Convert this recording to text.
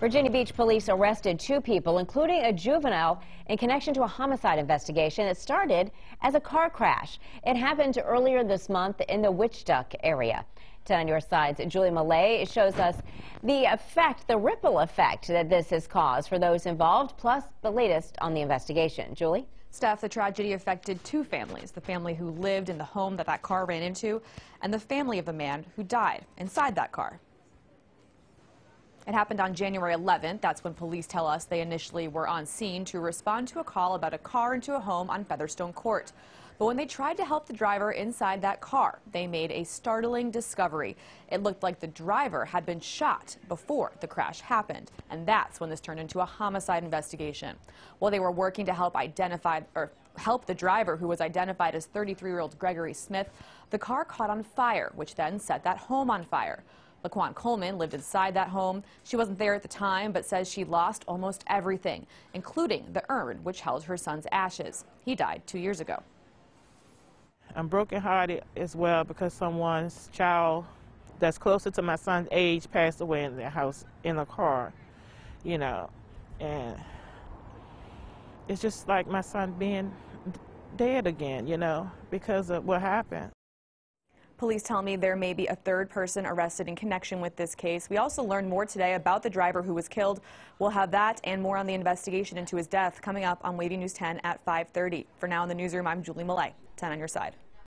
Virginia Beach police arrested two people, including a juvenile, in connection to a homicide investigation that started as a car crash. It happened earlier this month in the Witchduck area. 10 on your sides, Julie Millay shows us the effect, the ripple effect that this has caused for those involved, plus the latest on the investigation. Julie? Steph, the tragedy affected two families, the family who lived in the home that that car ran into, and the family of the man who died inside that car. It happened on January 11th. That's when police tell us they initially were on scene to respond to a call about a car into a home on Featherstone Court. But when they tried to help the driver inside that car, they made a startling discovery. It looked like the driver had been shot before the crash happened. And that's when this turned into a homicide investigation. While they were working to help identify or help the driver who was identified as 33-year-old Gregory Smith, the car caught on fire, which then set that home on fire. Laquan Coleman lived inside that home. She wasn't there at the time, but says she lost almost everything, including the urn which held her son's ashes. He died two years ago. I'm brokenhearted as well because someone's child that's closer to my son's age passed away in their house in a car, you know, and it's just like my son being dead again, you know, because of what happened. Police tell me there may be a third person arrested in connection with this case. We also learned more today about the driver who was killed. We'll have that and more on the investigation into his death coming up on Wavy News 10 at 5.30. For now in the newsroom, I'm Julie Millay. 10 on your side.